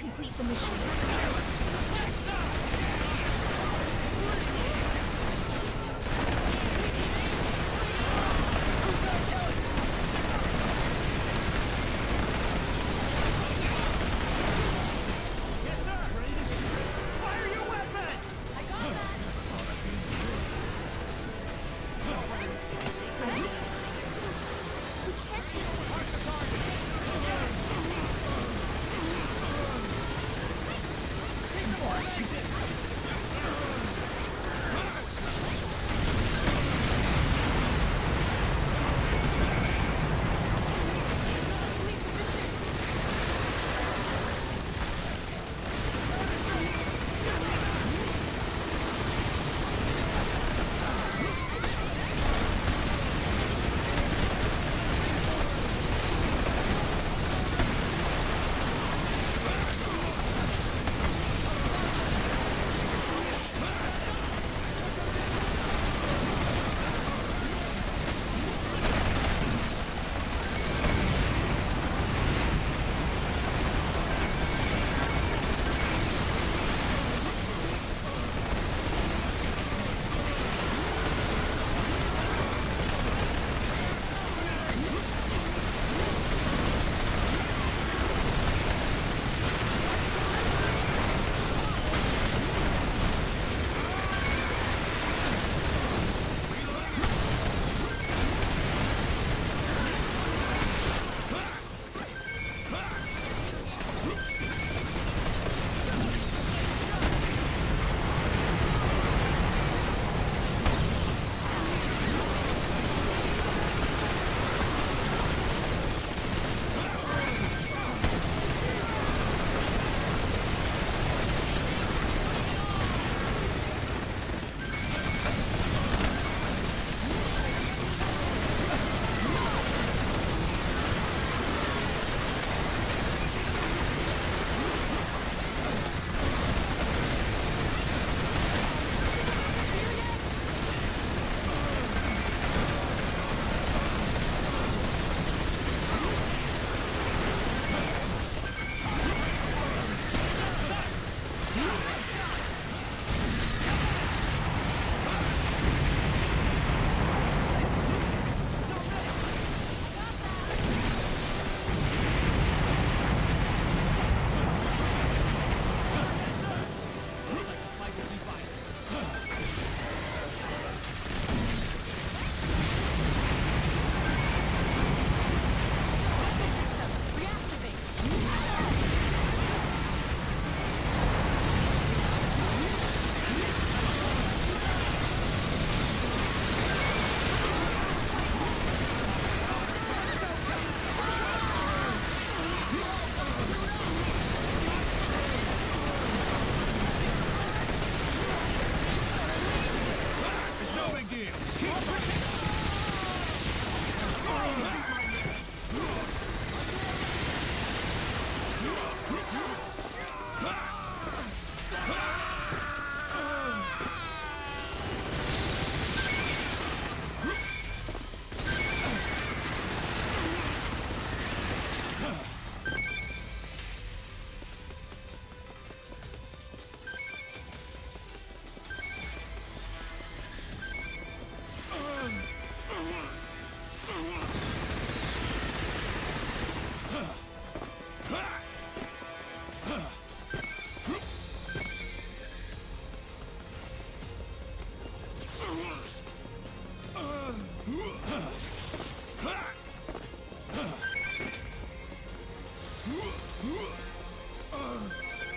complete the mission. Uh.